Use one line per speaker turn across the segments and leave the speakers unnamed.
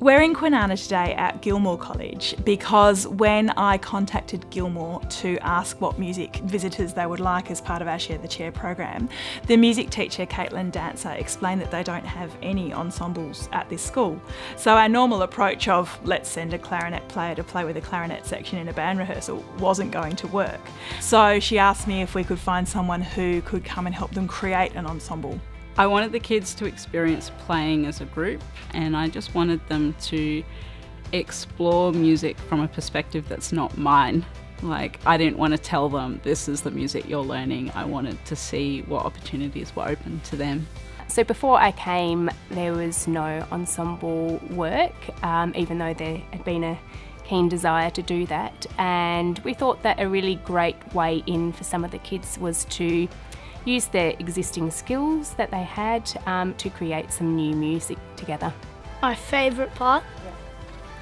We're in Kwinana today at Gilmore College because when I contacted Gilmore to ask what music visitors they would like as part of our Share the Chair program, the music teacher Caitlin Dancer explained that they don't have any ensembles at this school. So our normal approach of let's send a clarinet player to play with a clarinet section in a band rehearsal wasn't going to work. So she asked me if we could find someone who could come and help them create an ensemble.
I wanted the kids to experience playing as a group and I just wanted them to explore music from a perspective that's not mine. Like, I didn't want to tell them this is the music you're learning. I wanted to see what opportunities were open to them.
So before I came, there was no ensemble work, um, even though there had been a keen desire to do that. And we thought that a really great way in for some of the kids was to use their existing skills that they had um, to create some new music together.
My favourite part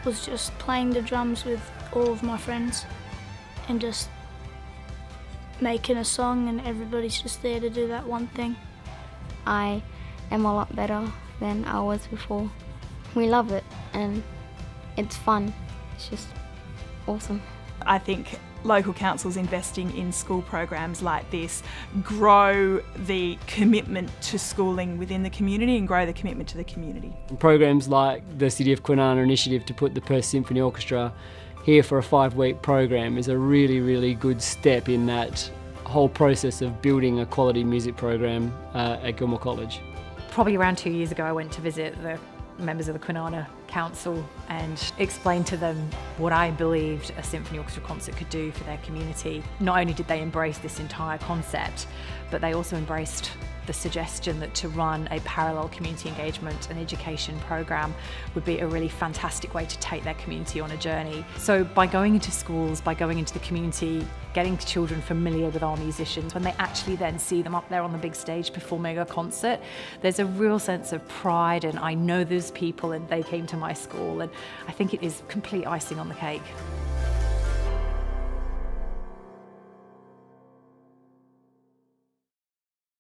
was just playing the drums with all of my friends and just making a song and everybody's just there to do that one thing.
I am a lot better than I was before. We love it and it's fun. It's just awesome.
I think local councils investing in school programs like this grow the commitment to schooling within the community and grow the commitment to the community.
Programs like the City of Kwinana initiative to put the Perth Symphony Orchestra here for a five week program is a really, really good step in that whole process of building a quality music program uh, at Gilmore College.
Probably around two years ago I went to visit the members of the Kwinana Council and explained to them what I believed a symphony orchestra concert could do for their community. Not only did they embrace this entire concept, but they also embraced the suggestion that to run a parallel community engagement and education program would be a really fantastic way to take their community on a journey. So by going into schools, by going into the community, getting children familiar with our musicians, when they actually then see them up there on the big stage performing a concert, there's a real sense of pride and I know those people and they came to my school and I think it is complete icing on the cake.